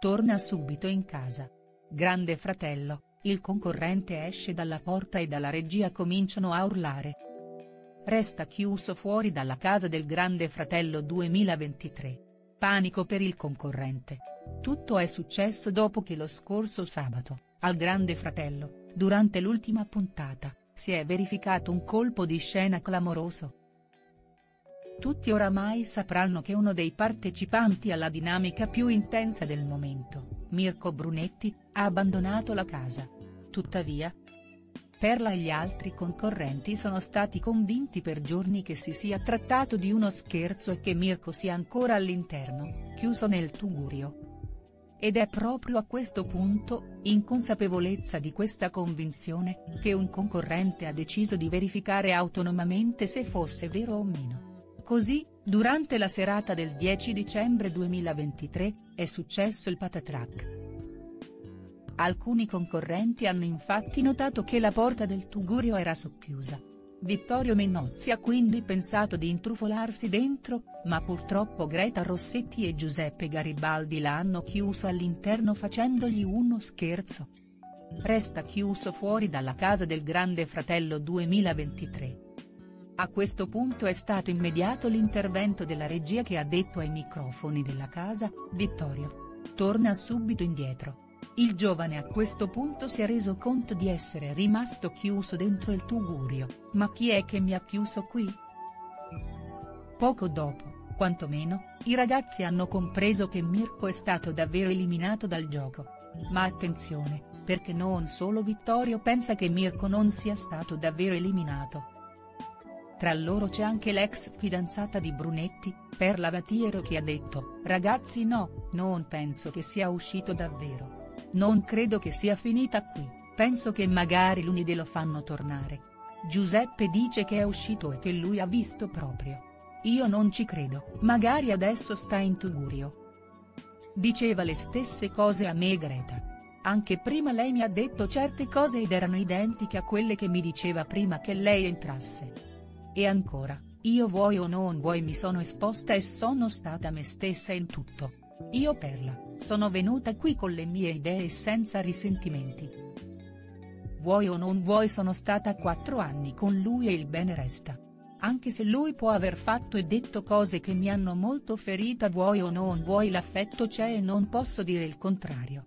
torna subito in casa. Grande fratello, il concorrente esce dalla porta e dalla regia cominciano a urlare. Resta chiuso fuori dalla casa del Grande Fratello 2023. Panico per il concorrente. Tutto è successo dopo che lo scorso sabato, al Grande Fratello, durante l'ultima puntata, si è verificato un colpo di scena clamoroso. Tutti oramai sapranno che uno dei partecipanti alla dinamica più intensa del momento, Mirko Brunetti, ha abbandonato la casa. Tuttavia, Perla e gli altri concorrenti sono stati convinti per giorni che si sia trattato di uno scherzo e che Mirko sia ancora all'interno, chiuso nel tugurio. Ed è proprio a questo punto, in consapevolezza di questa convinzione, che un concorrente ha deciso di verificare autonomamente se fosse vero o meno. Così, durante la serata del 10 dicembre 2023, è successo il patatrack. Alcuni concorrenti hanno infatti notato che la porta del Tugurio era socchiusa. Vittorio Menozzi ha quindi pensato di intrufolarsi dentro, ma purtroppo Greta Rossetti e Giuseppe Garibaldi l'hanno chiuso all'interno facendogli uno scherzo. Resta chiuso fuori dalla casa del Grande Fratello 2023. A questo punto è stato immediato l'intervento della regia che ha detto ai microfoni della casa, Vittorio. Torna subito indietro. Il giovane a questo punto si è reso conto di essere rimasto chiuso dentro il tugurio, ma chi è che mi ha chiuso qui?. Poco dopo, quantomeno, i ragazzi hanno compreso che Mirko è stato davvero eliminato dal gioco. Ma attenzione, perché non solo Vittorio pensa che Mirko non sia stato davvero eliminato. Tra loro c'è anche l'ex fidanzata di Brunetti, Perla Vatiero che ha detto, ragazzi no, non penso che sia uscito davvero. Non credo che sia finita qui, penso che magari lunedì lo fanno tornare. Giuseppe dice che è uscito e che lui ha visto proprio. Io non ci credo, magari adesso sta in tugurio. Diceva le stesse cose a me Greta. Anche prima lei mi ha detto certe cose ed erano identiche a quelle che mi diceva prima che lei entrasse. E ancora, io vuoi o non vuoi mi sono esposta e sono stata me stessa in tutto. Io Perla, sono venuta qui con le mie idee e senza risentimenti. Vuoi o non vuoi sono stata quattro anni con lui e il bene resta. Anche se lui può aver fatto e detto cose che mi hanno molto ferita vuoi o non vuoi l'affetto c'è e non posso dire il contrario.